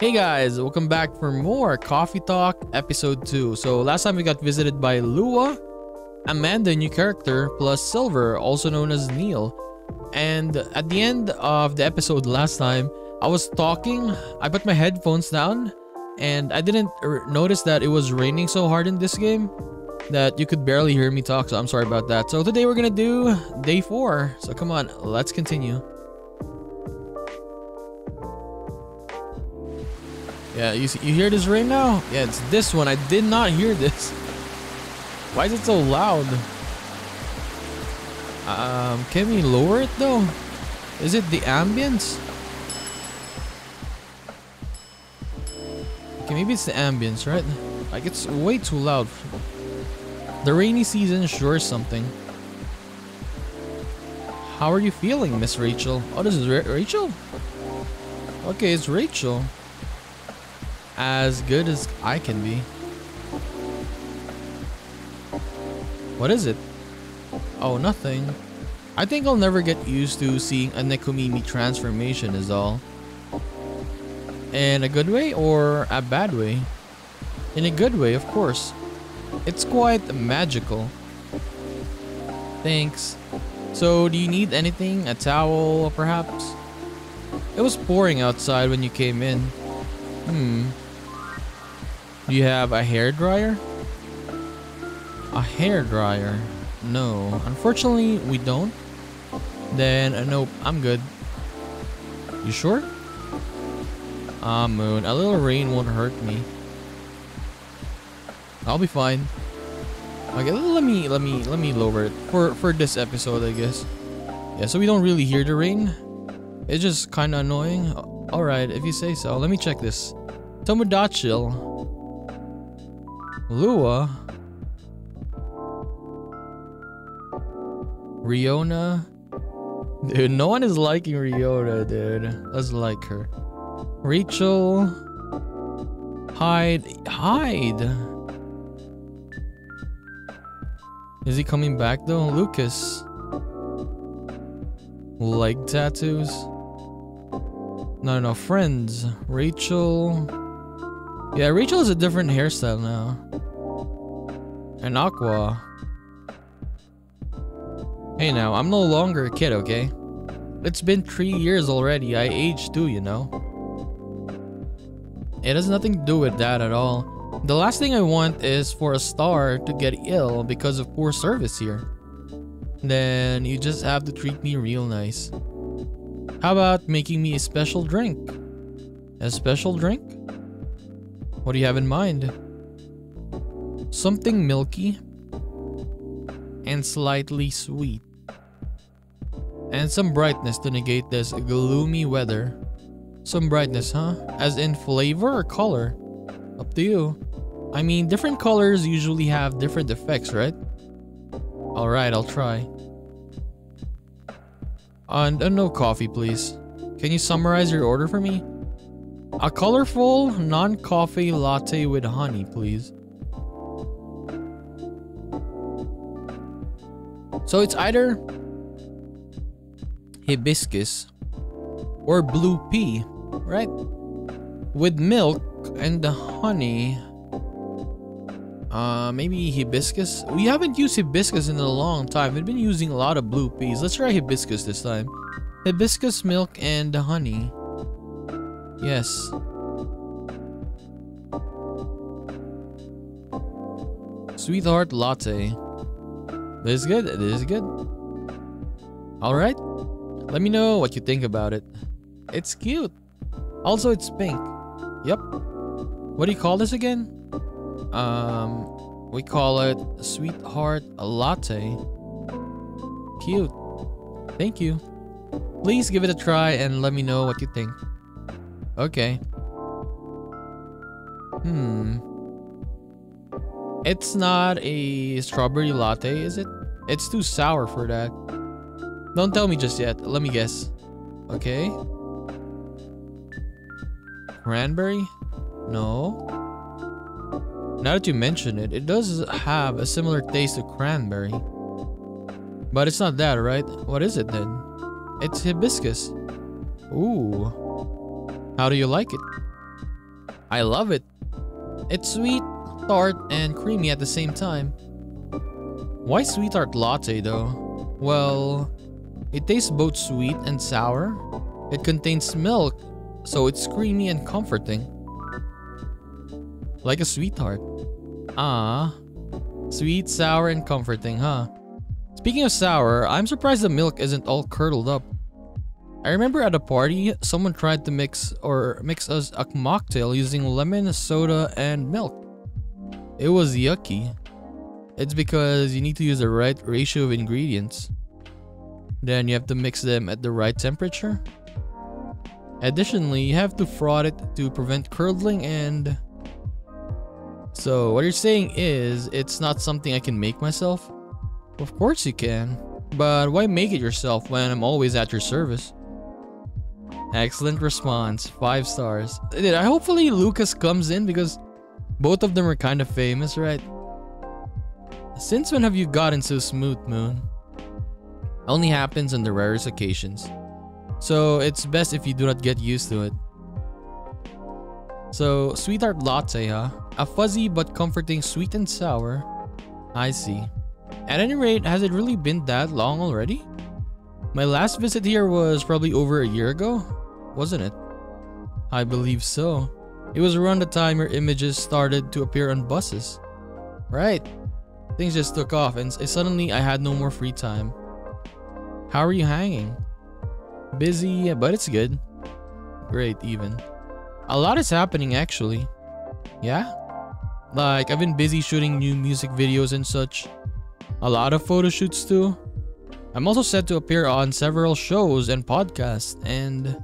Hey guys, welcome back for more Coffee Talk episode 2. So last time we got visited by Lua, Amanda, new character, plus Silver, also known as Neil. And at the end of the episode last time, I was talking, I put my headphones down, and I didn't notice that it was raining so hard in this game that you could barely hear me talk, so I'm sorry about that. So today we're gonna do day 4. So come on, let's continue. Yeah, you, you hear this rain now? Yeah, it's this one. I did not hear this. Why is it so loud? Um, can we lower it though? Is it the ambience? Okay, maybe it's the ambience, right? Like it's way too loud. The rainy season sure is something. How are you feeling, Miss Rachel? Oh, this is Ra Rachel? Okay, it's Rachel. As good as I can be. What is it? Oh, nothing. I think I'll never get used to seeing a Nekomimi transformation is all. In a good way or a bad way? In a good way, of course. It's quite magical. Thanks. So, do you need anything? A towel, perhaps? It was pouring outside when you came in. Hmm. Do you have a hair dryer? A hair dryer? No. Unfortunately, we don't. Then, uh, nope, I'm good. You sure? Ah, Moon. A little rain won't hurt me. I'll be fine. Okay, let me let me let me lower it for for this episode, I guess. Yeah, so we don't really hear the rain. It's just kind of annoying. All right, if you say so. Let me check this. Tomodachi. Lua. Riona. Dude, no one is liking Riona, dude. Let's like her. Rachel. Hyde. Hyde. Is he coming back though? Lucas. Leg tattoos. No, no, friends. Rachel. Yeah, Rachel has a different hairstyle now. And Aqua. Hey now, I'm no longer a kid, okay? It's been three years already. I aged too, you know? It has nothing to do with that at all. The last thing I want is for a star to get ill because of poor service here. Then you just have to treat me real nice. How about making me a special drink? A special drink? What do you have in mind? Something milky and slightly sweet. And some brightness to negate this gloomy weather. Some brightness, huh? As in flavor or color? Up to you. I mean, different colors usually have different effects, right? Alright, I'll try. And uh, no coffee, please. Can you summarize your order for me? A colorful, non-coffee latte with honey, please. So it's either hibiscus or blue pea, right? With milk and the honey uh, maybe hibiscus? We haven't used hibiscus in a long time. We've been using a lot of blue peas. Let's try hibiscus this time. Hibiscus milk and honey. Yes. Sweetheart latte. This is good. This is good. Alright. Let me know what you think about it. It's cute. Also, it's pink. Yep. What do you call this again? Um, we call it Sweetheart Latte. Cute. Thank you. Please give it a try and let me know what you think. Okay. Hmm. It's not a strawberry latte, is it? It's too sour for that. Don't tell me just yet. Let me guess. Okay. Cranberry? No. Now that you mention it, it does have a similar taste to cranberry. But it's not that, right? What is it then? It's hibiscus. Ooh. How do you like it? I love it. It's sweet, tart, and creamy at the same time. Why sweetheart latte though? Well, it tastes both sweet and sour. It contains milk, so it's creamy and comforting. Like a sweetheart. Ah, sweet, sour, and comforting, huh? Speaking of sour, I'm surprised the milk isn't all curdled up. I remember at a party, someone tried to mix or mix us a mocktail using lemon, soda, and milk. It was yucky. It's because you need to use the right ratio of ingredients. Then you have to mix them at the right temperature. Additionally, you have to froth it to prevent curdling and... So, what you're saying is, it's not something I can make myself? Of course you can. But why make it yourself when I'm always at your service? Excellent response. Five stars. I hopefully Lucas comes in because both of them are kind of famous, right? Since when have you gotten so smooth, Moon? Only happens on the rarest occasions. So it's best if you do not get used to it. So, sweetheart latte, huh? A fuzzy but comforting sweet and sour. I see. At any rate, has it really been that long already? My last visit here was probably over a year ago wasn't it? I believe so. It was around the time your images started to appear on buses. Right. Things just took off and suddenly I had no more free time. How are you hanging? Busy, but it's good. Great, even. A lot is happening actually. Yeah? Like, I've been busy shooting new music videos and such. A lot of photo shoots too. I'm also set to appear on several shows and podcasts, and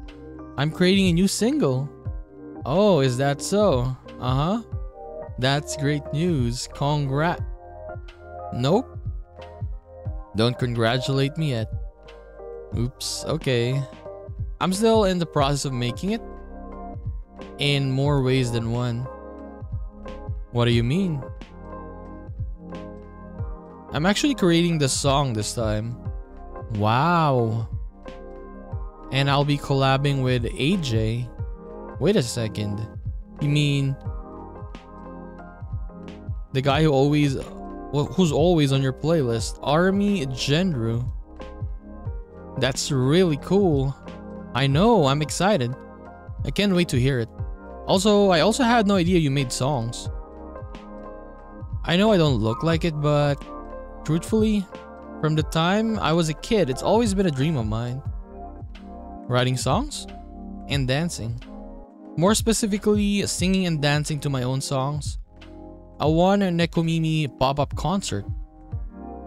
I'm creating a new single. Oh, is that so? Uh-huh. That's great news. Congrat. Nope. Don't congratulate me yet. Oops, okay. I'm still in the process of making it. In more ways than one. What do you mean? I'm actually creating the song this time. Wow and I'll be collabing with AJ. Wait a second. You mean the guy who always who's always on your playlist, Army Gendru. That's really cool. I know, I'm excited. I can't wait to hear it. Also, I also had no idea you made songs. I know I don't look like it, but truthfully, from the time I was a kid, it's always been a dream of mine writing songs, and dancing. More specifically, singing and dancing to my own songs. I won a Nekomimi pop-up concert.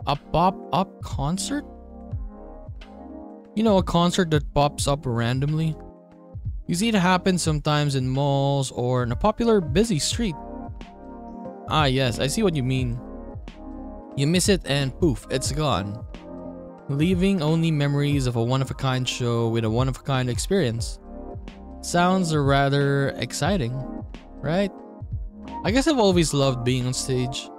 A pop-up concert? You know, a concert that pops up randomly. You see it happen sometimes in malls or in a popular busy street. Ah yes, I see what you mean. You miss it and poof, it's gone leaving only memories of a one-of-a-kind show with a one-of-a-kind experience. Sounds rather exciting, right? I guess I've always loved being on stage.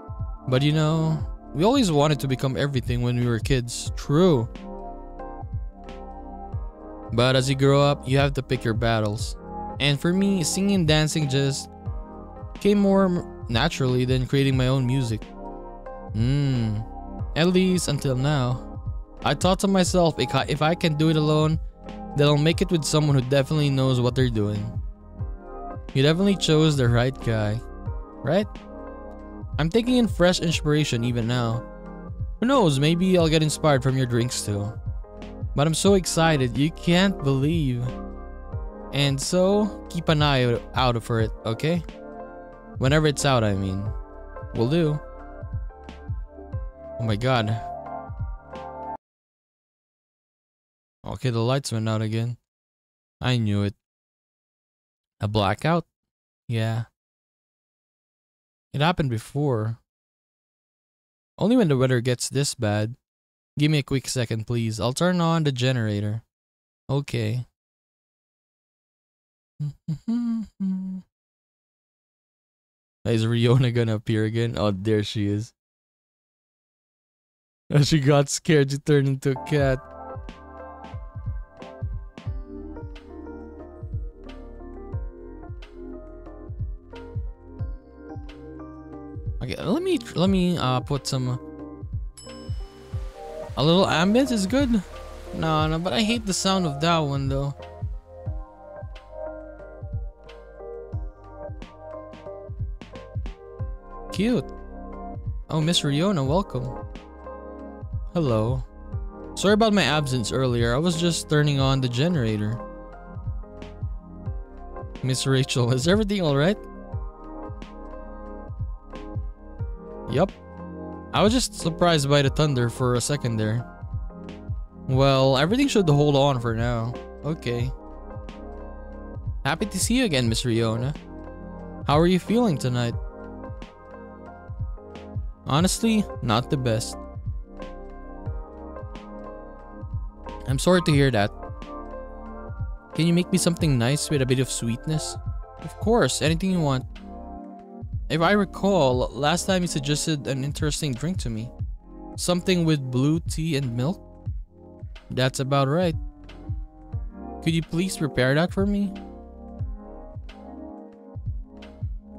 But you know, we always wanted to become everything when we were kids. True. But as you grow up, you have to pick your battles. And for me, singing and dancing just came more naturally than creating my own music. Hmm. At least until now. I thought to myself, if I can do it alone, then I'll make it with someone who definitely knows what they're doing. You definitely chose the right guy, right? I'm taking in fresh inspiration even now. Who knows, maybe I'll get inspired from your drinks too. But I'm so excited, you can't believe. And so, keep an eye out for it, okay? Whenever it's out, I mean. Will do. Oh my god, Okay, the lights went out again. I knew it. A blackout? Yeah. It happened before. Only when the weather gets this bad. Give me a quick second, please. I'll turn on the generator. Okay. Is Riona gonna appear again? Oh, there she is. She got scared. She turned into a cat. Okay, let me let me uh put some a little ambience is good. No, no, but I hate the sound of that one though. Cute. Oh, Miss Riona, welcome. Hello. Sorry about my absence earlier. I was just turning on the generator. Miss Rachel, is everything alright? Yup. I was just surprised by the thunder for a second there. Well, everything should hold on for now. Okay. Happy to see you again, Miss Riona. How are you feeling tonight? Honestly, not the best. I'm sorry to hear that. Can you make me something nice with a bit of sweetness? Of course, anything you want. If I recall, last time you suggested an interesting drink to me. Something with blue tea and milk? That's about right. Could you please prepare that for me?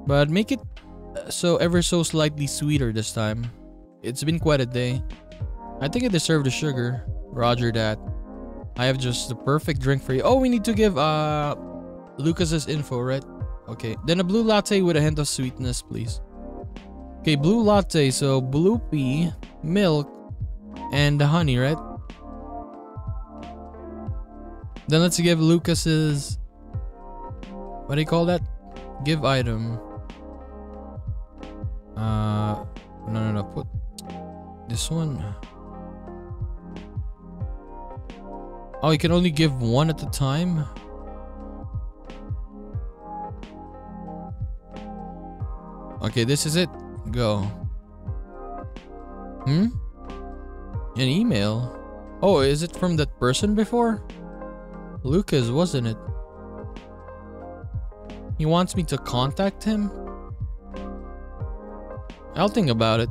But make it uh, so ever so slightly sweeter this time. It's been quite a day. I think I deserve the sugar. Roger that. I have just the perfect drink for you. Oh, we need to give uh Lucas's info, right? Okay, then a blue latte with a hint of sweetness, please. Okay, blue latte, so blue pea, milk, and the honey, right? Then let's give Lucas's... What do you call that? Give item. Uh, no, no, no, put this one. Oh, you can only give one at a time? Okay, this is it. Go. Hmm? An email? Oh, is it from that person before? Lucas, wasn't it? He wants me to contact him? I'll think about it.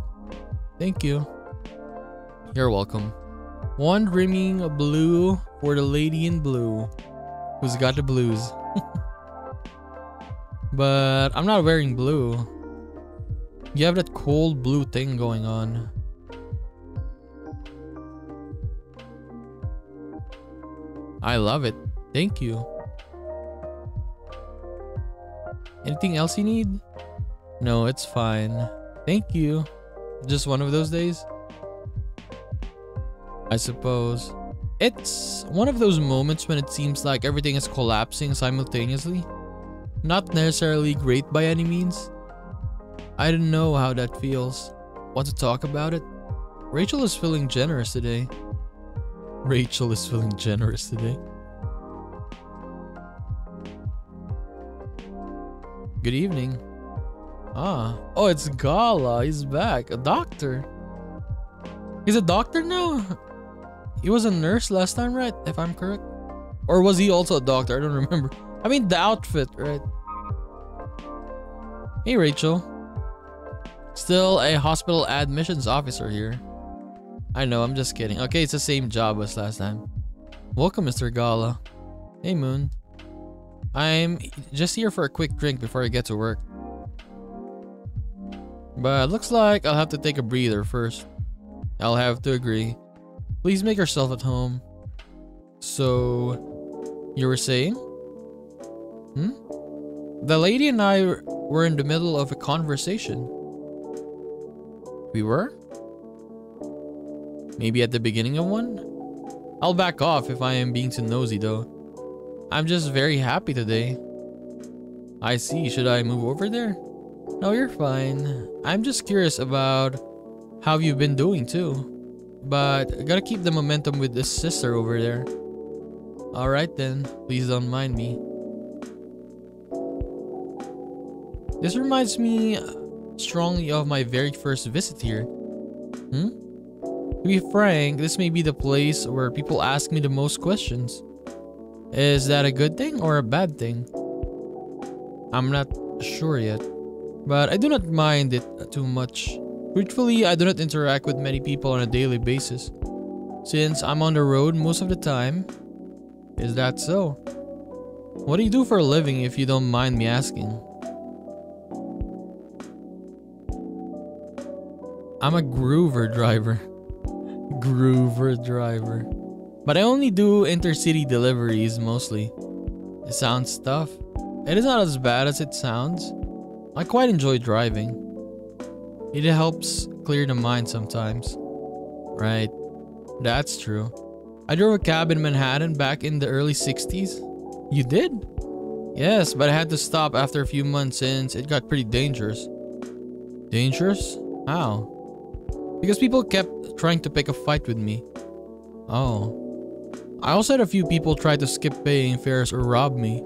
Thank you. You're welcome. One ringing blue for the lady in blue. Who's got the blues. but I'm not wearing blue. You have that cold blue thing going on. I love it. Thank you. Anything else you need? No, it's fine. Thank you. Just one of those days? I suppose. It's one of those moments when it seems like everything is collapsing simultaneously. Not necessarily great by any means, I don't know how that feels. Want to talk about it? Rachel is feeling generous today. Rachel is feeling generous today. Good evening. Ah. Oh, it's Gala. He's back. A doctor. He's a doctor now? He was a nurse last time, right? If I'm correct. Or was he also a doctor? I don't remember. I mean, the outfit, right? Hey, Rachel. Still a hospital admissions officer here. I know, I'm just kidding. Okay, it's the same job as last time. Welcome, Mr. Gala. Hey, Moon. I'm just here for a quick drink before I get to work. But it looks like I'll have to take a breather first. I'll have to agree. Please make yourself at home. So, you were saying? Hmm? The lady and I were in the middle of a conversation. We were? Maybe at the beginning of one? I'll back off if I am being too nosy though. I'm just very happy today. I see, should I move over there? No, you're fine. I'm just curious about how you've been doing too. But I gotta keep the momentum with this sister over there. Alright then, please don't mind me. This reminds me strongly of my very first visit here. Hmm? To be frank, this may be the place where people ask me the most questions. Is that a good thing or a bad thing? I'm not sure yet. But I do not mind it too much. Truthfully, I do not interact with many people on a daily basis. Since I'm on the road most of the time. Is that so? What do you do for a living if you don't mind me asking? I'm a groover driver. groover driver. But I only do intercity deliveries mostly. It sounds tough. It is not as bad as it sounds. I quite enjoy driving. It helps clear the mind sometimes. Right. That's true. I drove a cab in Manhattan back in the early 60s. You did? Yes, but I had to stop after a few months since it got pretty dangerous. Dangerous? How? Because people kept trying to pick a fight with me. Oh. I also had a few people try to skip paying fares or rob me.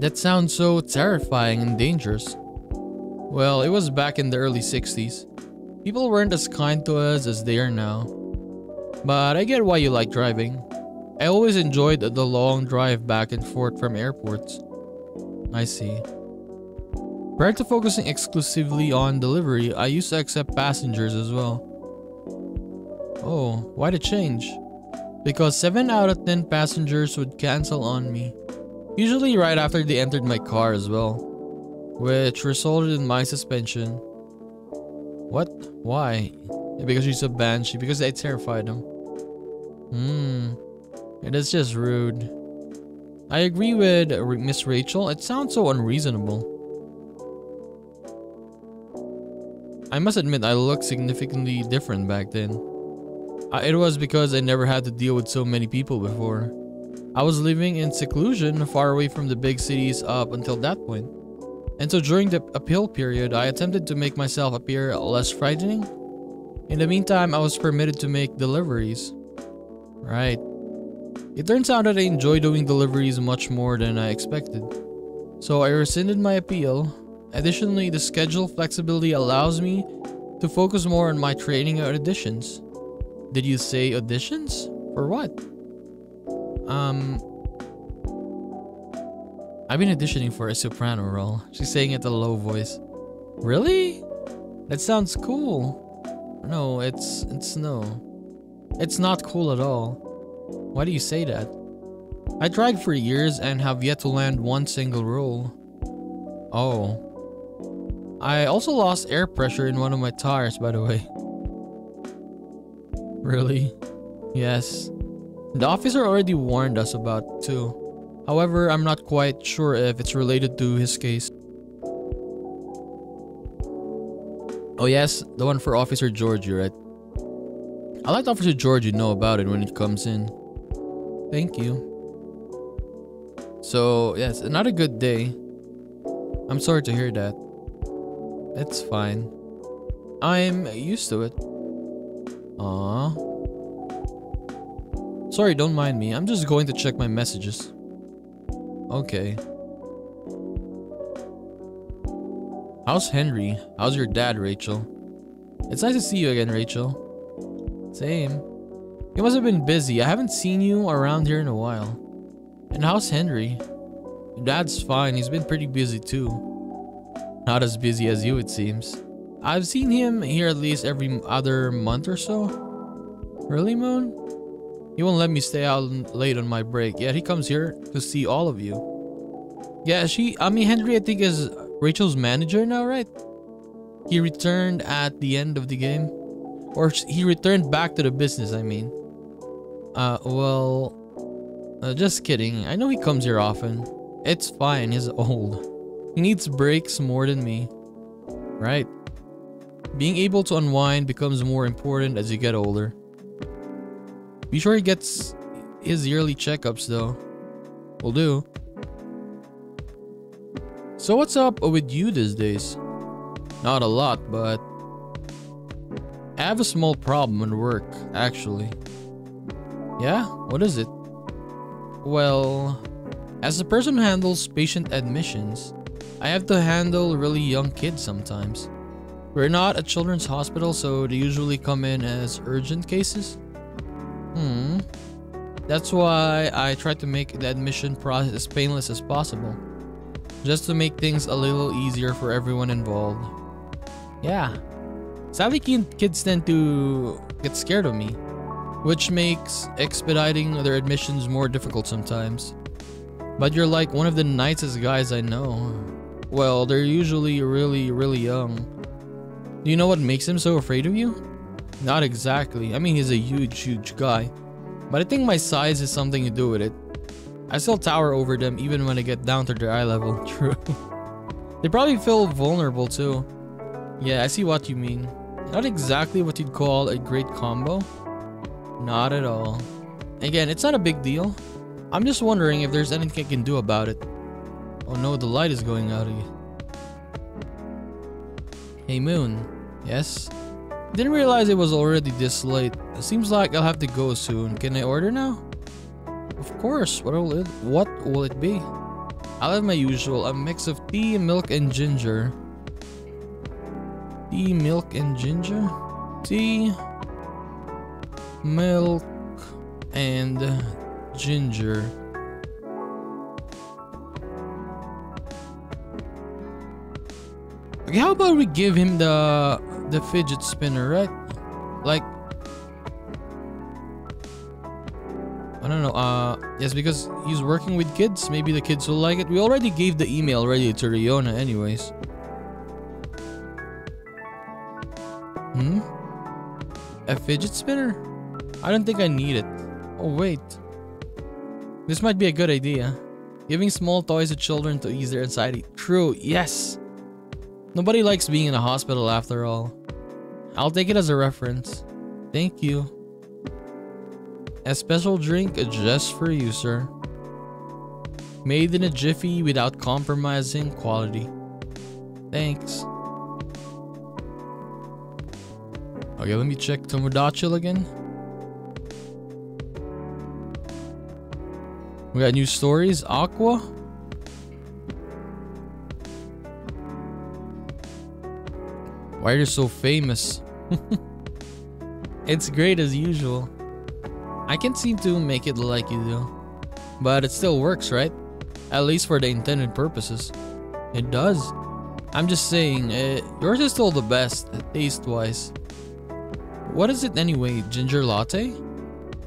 That sounds so terrifying and dangerous. Well, it was back in the early 60s. People weren't as kind to us as they are now. But I get why you like driving. I always enjoyed the long drive back and forth from airports. I see. Prior to focusing exclusively on delivery, I used to accept passengers as well. Oh, why the change? Because 7 out of 10 passengers would cancel on me. Usually right after they entered my car as well. Which resulted in my suspension. What? Why? Because she's a banshee. Because I terrified them. Hmm. It is just rude. I agree with Miss Rachel. It sounds so unreasonable. I must admit I looked significantly different back then. it was because I never had to deal with so many people before. I was living in seclusion far away from the big cities up until that point. And so during the appeal period, I attempted to make myself appear less frightening. In the meantime, I was permitted to make deliveries. Right. It turns out that I enjoy doing deliveries much more than I expected. So I rescinded my appeal. Additionally, the schedule flexibility allows me to focus more on my training auditions. Did you say auditions? For what? Um, I've been auditioning for a soprano role. She's saying it at a low voice. Really? That sounds cool. No, it's it's no. It's not cool at all. Why do you say that? I tried for years and have yet to land one single role. Oh. I also lost air pressure in one of my tires, by the way. Really? Yes. The officer already warned us about too. However, I'm not quite sure if it's related to his case. Oh yes, the one for Officer Georgie, right? I let Officer Georgie know about it when it comes in. Thank you. So, yes, not a good day. I'm sorry to hear that. It's fine. I'm used to it. Aww. Sorry, don't mind me. I'm just going to check my messages. Okay. How's Hendry? How's your dad, Rachel? It's nice to see you again, Rachel. Same. You must have been busy. I haven't seen you around here in a while. And how's Hendry? Dad's fine. He's been pretty busy too. Not as busy as you, it seems. I've seen him here at least every other month or so. Really, Moon? He won't let me stay out late on my break. Yeah, he comes here to see all of you. Yeah, she, I mean, Hendry, I think is Rachel's manager now, right? He returned at the end of the game. Or he returned back to the business, I mean. Uh, well, uh, just kidding. I know he comes here often. It's fine, he's old. He needs breaks more than me. Right. Being able to unwind becomes more important as you get older. Be sure he gets his yearly checkups though. Will do. So what's up with you these days? Not a lot, but I have a small problem at work, actually. Yeah? What is it? Well, as the person who handles patient admissions, I have to handle really young kids sometimes. We're not a children's hospital, so they usually come in as urgent cases. Hmm. That's why I try to make the admission process as painless as possible. Just to make things a little easier for everyone involved. Yeah. Sadly, kids tend to get scared of me, which makes expediting their admissions more difficult sometimes. But you're like one of the nicest guys I know. Well, they're usually really, really young. Do you know what makes him so afraid of you? Not exactly. I mean, he's a huge, huge guy. But I think my size has something to do with it. I still tower over them even when I get down to their eye level. True. they probably feel vulnerable too. Yeah, I see what you mean. Not exactly what you'd call a great combo. Not at all. Again, it's not a big deal. I'm just wondering if there's anything I can do about it. Oh no, the light is going out again. Hey Moon. Yes? Didn't realize it was already this late. It seems like I'll have to go soon. Can I order now? Of course. What will it what will it be? I'll have my usual, a mix of tea, milk, and ginger. Tea, milk, and ginger? Tea, milk, and ginger. Okay, how about we give him the the fidget spinner, right? Like I don't know, uh yes because he's working with kids, maybe the kids will like it. We already gave the email ready to Riona anyways. Hmm? A fidget spinner? I don't think I need it. Oh wait. This might be a good idea. Giving small toys to children to ease their anxiety. True, yes. Nobody likes being in a hospital after all. I'll take it as a reference. Thank you. A special drink just for you, sir. Made in a jiffy without compromising quality. Thanks. Okay, let me check Tomodachi again. We got new stories. Aqua. Why are you so famous? it's great as usual. I can't seem to make it like you do. But it still works, right? At least for the intended purposes. It does. I'm just saying, uh, yours is still the best, taste-wise. What is it anyway, ginger latte?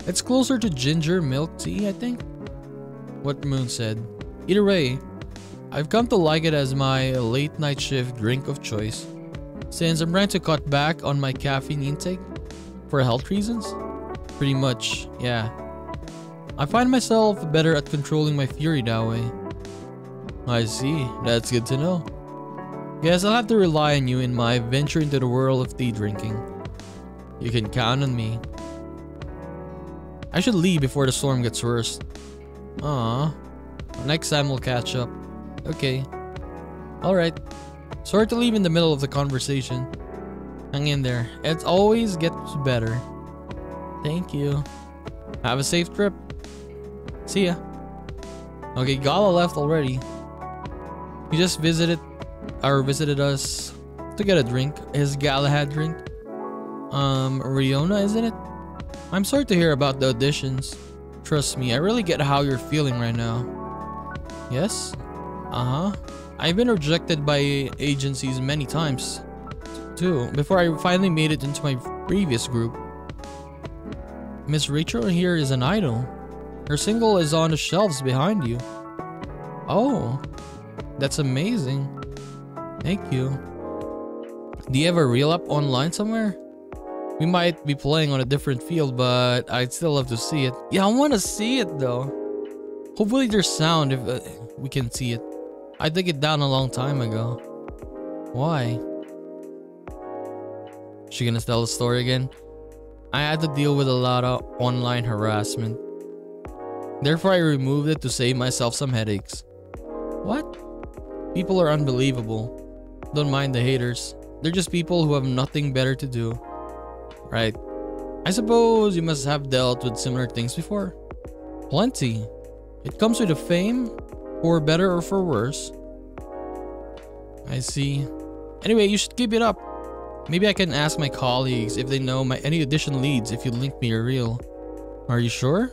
It's closer to ginger milk tea, I think what Moon said. Either way, I've come to like it as my late night shift drink of choice, since I'm trying to cut back on my caffeine intake for health reasons. Pretty much, yeah. I find myself better at controlling my fury that way. I see, that's good to know. Guess I'll have to rely on you in my venture into the world of tea drinking. You can count on me. I should leave before the storm gets worse. Ah, Next time we'll catch up. Okay. Alright. Sorry to leave in the middle of the conversation. Hang in there. It always gets better. Thank you. Have a safe trip. See ya. Okay, Gala left already. He just visited or visited us to get a drink. His Galahad drink. Um, Riona, isn't it? I'm sorry to hear about the auditions. Trust me, I really get how you're feeling right now. Yes? Uh-huh. I've been rejected by agencies many times, too, before I finally made it into my previous group. Miss Rachel here is an idol. Her single is on the shelves behind you. Oh, that's amazing. Thank you. Do you have a reel up online somewhere? We might be playing on a different field, but I'd still love to see it. Yeah, I want to see it though. Hopefully there's sound if uh, we can see it. I took it down a long time ago. Why? She gonna tell the story again? I had to deal with a lot of online harassment. Therefore, I removed it to save myself some headaches. What? People are unbelievable. Don't mind the haters. They're just people who have nothing better to do right? I suppose you must have dealt with similar things before. Plenty. It comes with the fame, for better or for worse. I see. Anyway, you should keep it up. Maybe I can ask my colleagues if they know my any audition leads if you link me a reel. Are you sure?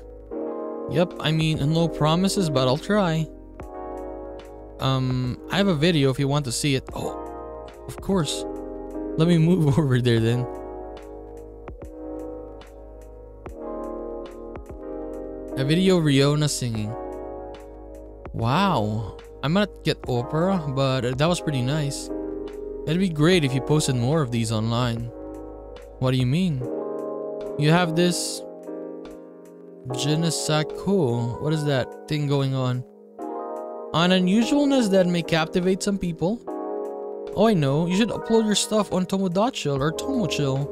Yep, I mean, no promises, but I'll try. Um, I have a video if you want to see it. Oh, of course. Let me move over there then. A video Riona singing. Wow. I might get opera, but that was pretty nice. It'd be great if you posted more of these online. What do you mean? You have this... Ne. What is that thing going on? An unusualness that may captivate some people. Oh, I know. You should upload your stuff on Tomodachi or Tomochill.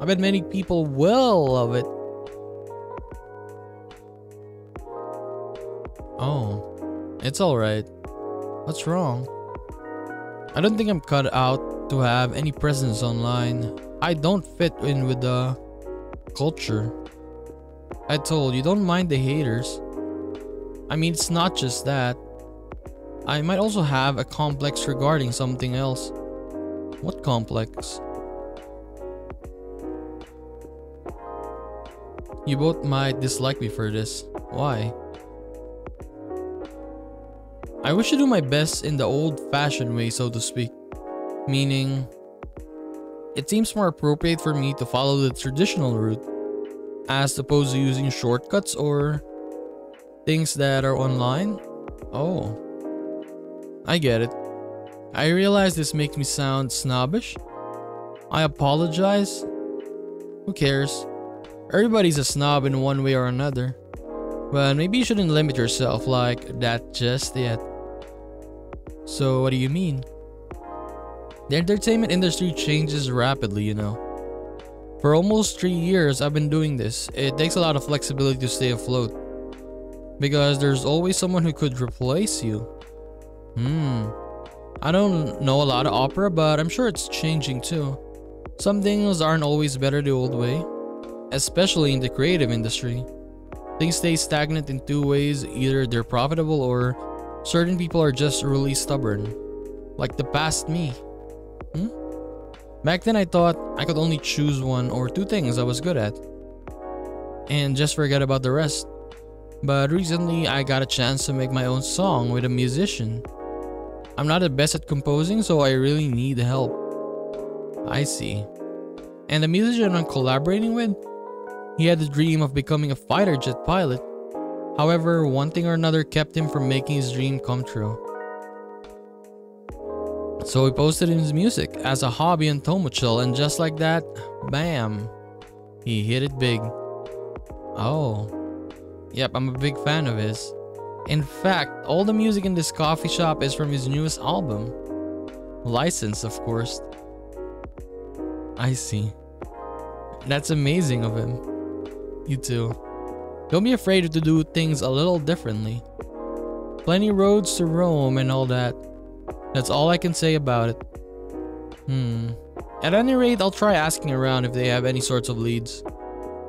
I bet many people will love it. Oh, it's alright. What's wrong? I don't think I'm cut out to have any presence online. I don't fit in with the culture. I told you, don't mind the haters. I mean, it's not just that. I might also have a complex regarding something else. What complex? You both might dislike me for this. Why? I wish to do my best in the old-fashioned way, so to speak. Meaning, it seems more appropriate for me to follow the traditional route as opposed to using shortcuts or things that are online. Oh, I get it. I realize this makes me sound snobbish. I apologize. Who cares? Everybody's a snob in one way or another. But maybe you shouldn't limit yourself like that just yet. So what do you mean? The entertainment industry changes rapidly, you know. For almost three years I've been doing this. It takes a lot of flexibility to stay afloat. Because there's always someone who could replace you. Hmm. I don't know a lot of opera, but I'm sure it's changing too. Some things aren't always better the old way, especially in the creative industry. Things stay stagnant in two ways either they're profitable or certain people are just really stubborn. Like the past me. Hmm? Back then I thought I could only choose one or two things I was good at. And just forget about the rest. But recently I got a chance to make my own song with a musician. I'm not the best at composing, so I really need help. I see. And the musician I'm collaborating with? He had the dream of becoming a fighter jet pilot. However, one thing or another kept him from making his dream come true. So he posted his music as a hobby on Tomochill and just like that, bam, he hit it big. Oh, yep, I'm a big fan of his. In fact, all the music in this coffee shop is from his newest album. Licensed, of course. I see. That's amazing of him. You too. Don't be afraid to do things a little differently. Plenty roads to roam and all that. That's all I can say about it. Hmm. At any rate, I'll try asking around if they have any sorts of leads.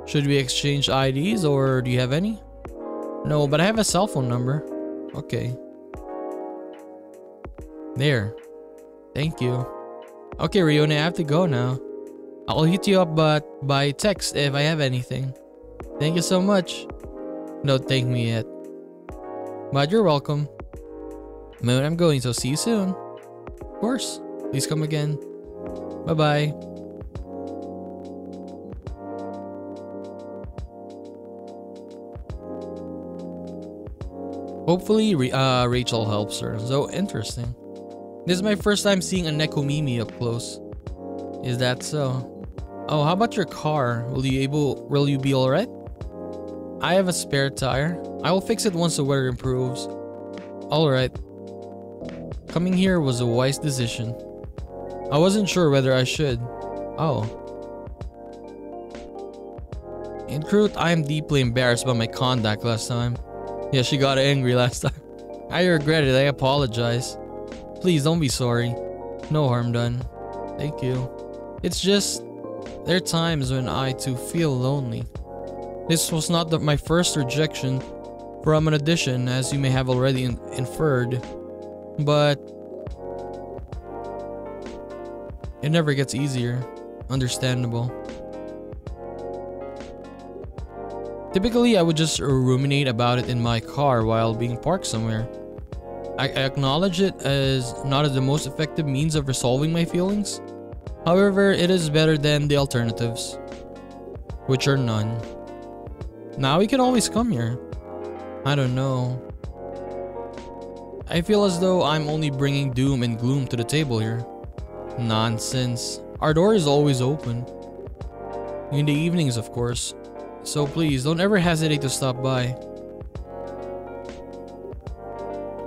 Should we exchange IDs or do you have any? No, but I have a cell phone number. Okay. There. Thank you. Okay, Riona, I have to go now. I'll hit you up but by text if I have anything. Thank you so much. Don't thank me yet. But you're welcome. Moon, I'm going, so see you soon. Of course. Please come again. Bye-bye. Hopefully, uh, Rachel helps her. So interesting. This is my first time seeing a Nekomimi up close. Is that so? Oh, how about your car? Will you able? Will you be alright? I have a spare tire. I will fix it once the weather improves. Alright. Coming here was a wise decision. I wasn't sure whether I should. Oh. In truth, I am deeply embarrassed by my conduct last time. Yeah, she got angry last time. I regret it. I apologize. Please don't be sorry. No harm done. Thank you. It's just, there are times when I too feel lonely. This was not the, my first rejection from an audition, as you may have already in, inferred, but it never gets easier. Understandable. Typically, I would just ruminate about it in my car while being parked somewhere. I acknowledge it as not as the most effective means of resolving my feelings. However, it is better than the alternatives, which are none. Now we can always come here. I don't know. I feel as though I'm only bringing doom and gloom to the table here. Nonsense. Our door is always open. In the evenings, of course. So please, don't ever hesitate to stop by.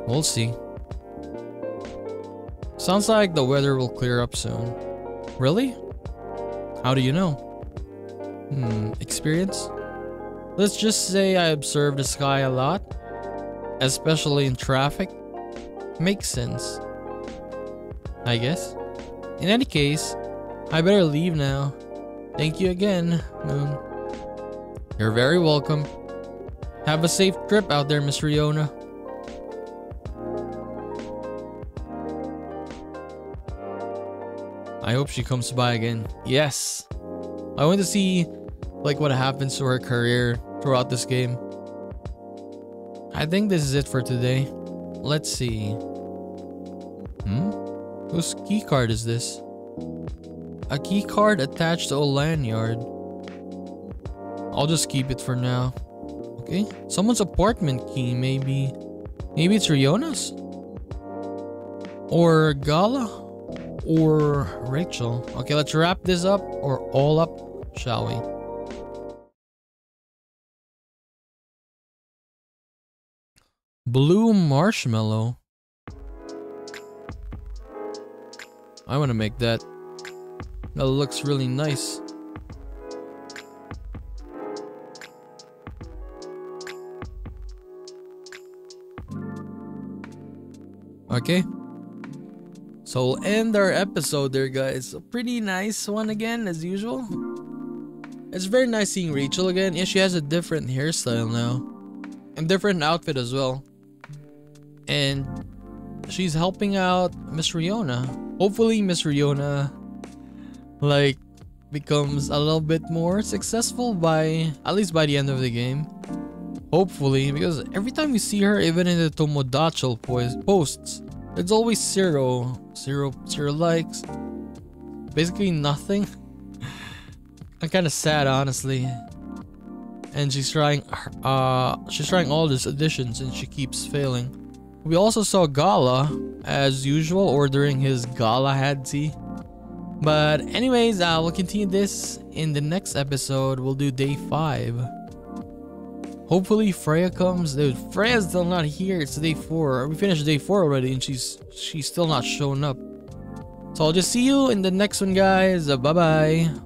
We'll see. Sounds like the weather will clear up soon. Really? How do you know? Hmm, experience? Let's just say I observe the sky a lot, especially in traffic. Makes sense. I guess. In any case, I better leave now. Thank you again, Moon. You're very welcome. Have a safe trip out there, Miss Riona. I hope she comes by again. Yes. I want to see like what happens to her career throughout this game. I think this is it for today. Let's see. Hmm? Whose key card is this? A key card attached to a lanyard. I'll just keep it for now. Okay. Someone's apartment key, maybe. Maybe it's Riona's? Or Gala? Or Rachel? Okay, let's wrap this up or all up, shall we? Blue marshmallow. I want to make that. That looks really nice. Okay. So we'll end our episode there, guys. A pretty nice one again, as usual. It's very nice seeing Rachel again. Yeah, she has a different hairstyle now. And different outfit as well and she's helping out Miss Riona. Hopefully Miss Riona like becomes a little bit more successful by at least by the end of the game. Hopefully, because every time we see her, even in the Tomodachi posts, it's always zero, zero, zero likes. Basically nothing. I'm kind of sad, honestly. And she's trying, uh, she's trying all these additions and she keeps failing. We also saw Gala, as usual, ordering his Galahad But anyways, uh, we'll continue this in the next episode. We'll do day 5. Hopefully Freya comes. Dude, Freya's still not here. It's day 4. We finished day 4 already and she's she's still not showing up. So I'll just see you in the next one, guys. Bye-bye.